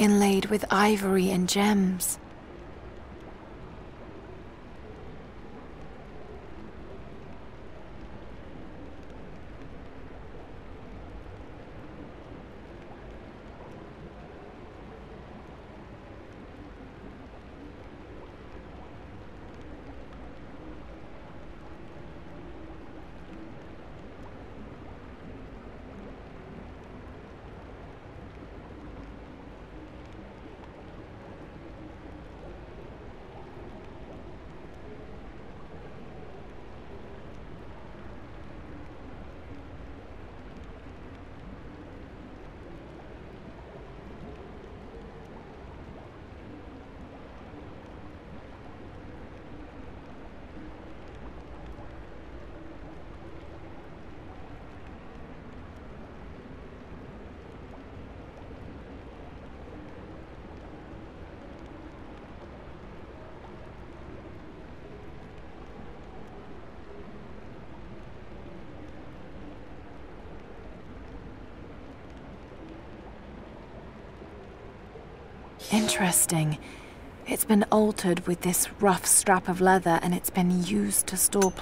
inlaid with ivory and gems. Interesting. It's been altered with this rough strap of leather and it's been used to store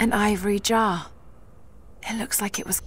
An ivory jar. It looks like it was.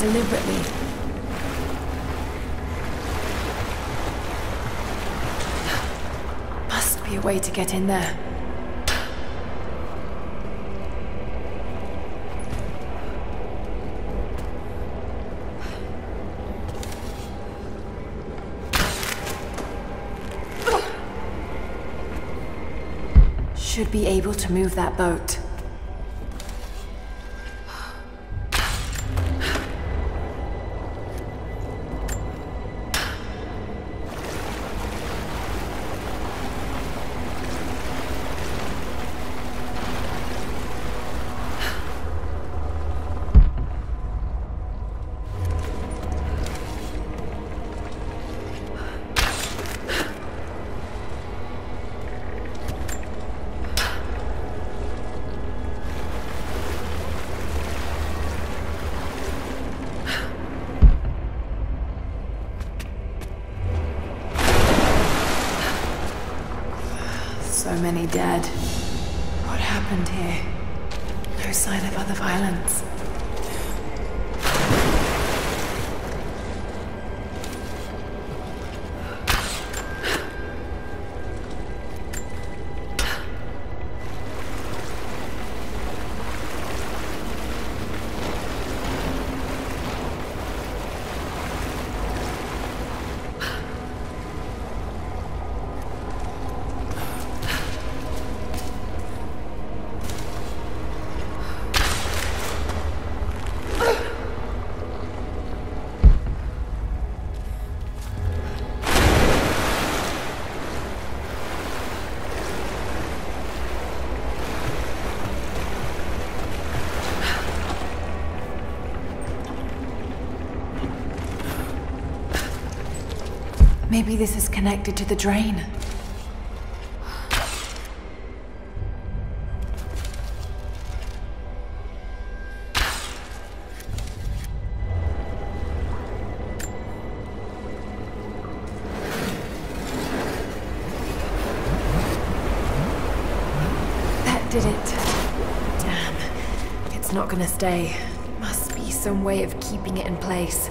Deliberately. Must be a way to get in there. Should be able to move that boat. So many dead. What happened here? No sign of other violence. Maybe this is connected to the drain. That did it. Damn. It's not gonna stay. Must be some way of keeping it in place.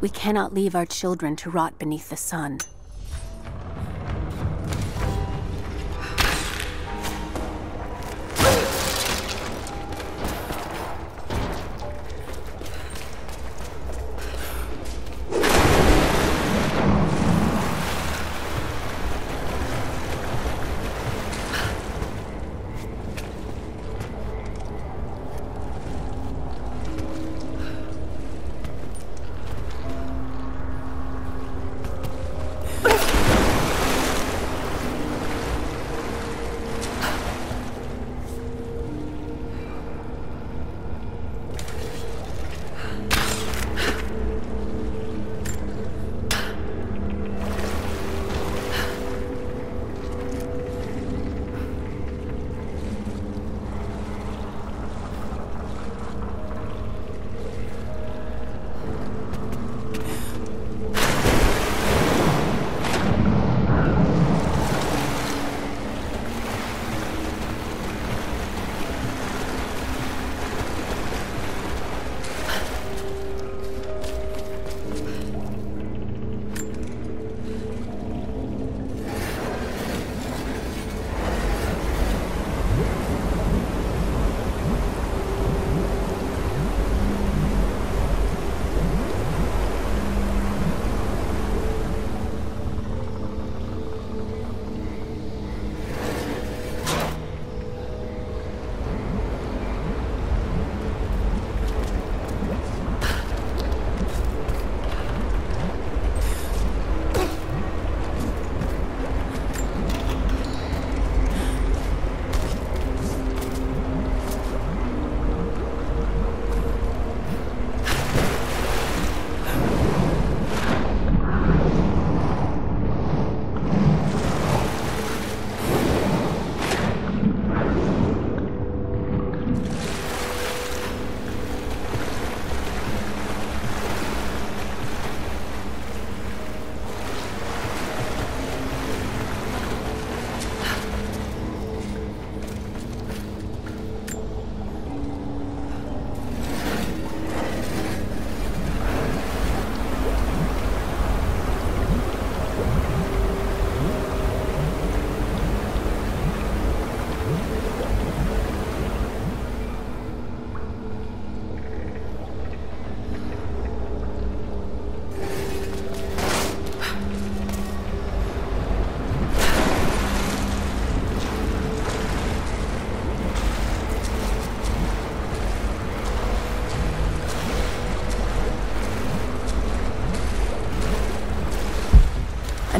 We cannot leave our children to rot beneath the sun.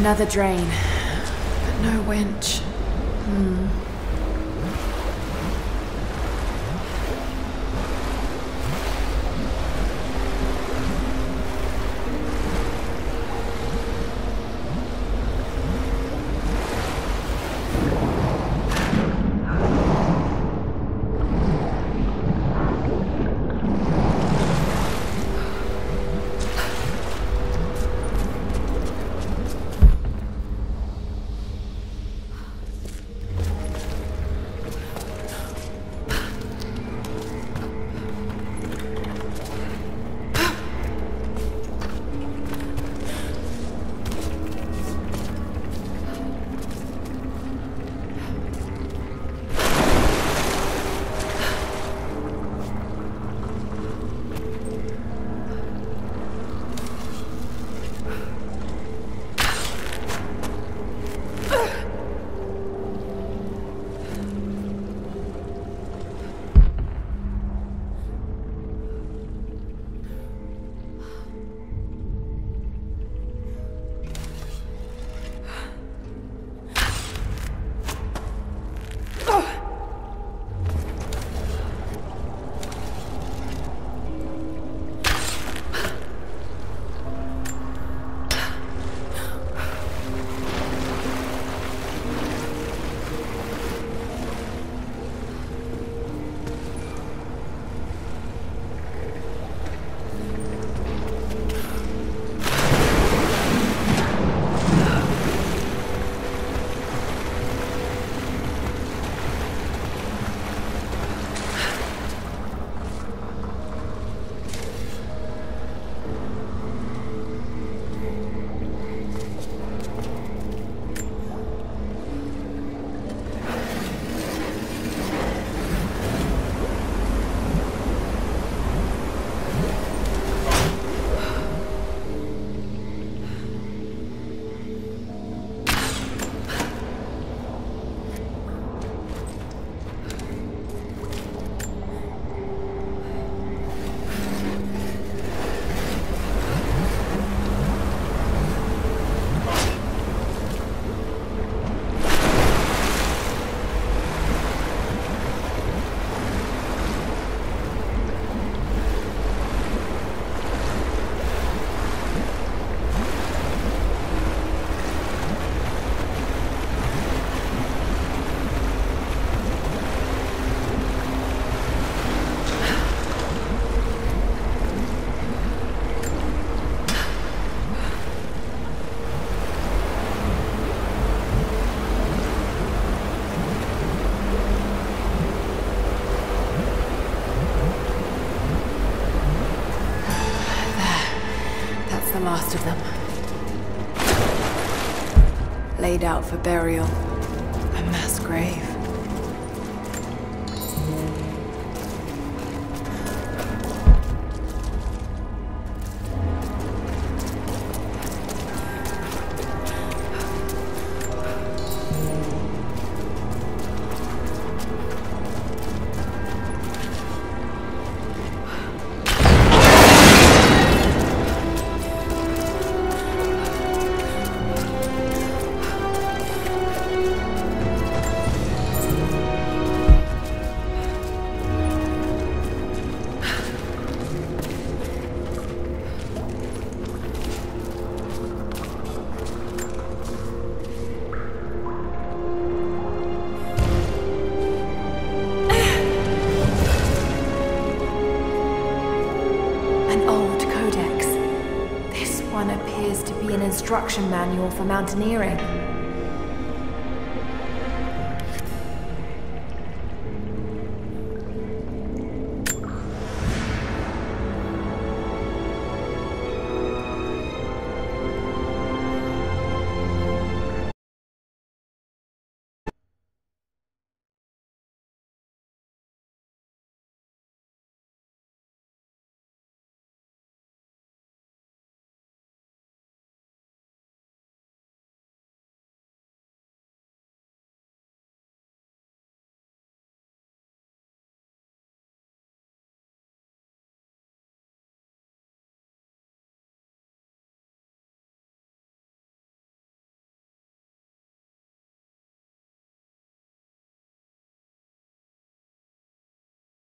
Another drain. But no winch. Laid out for burial. For mountaineering.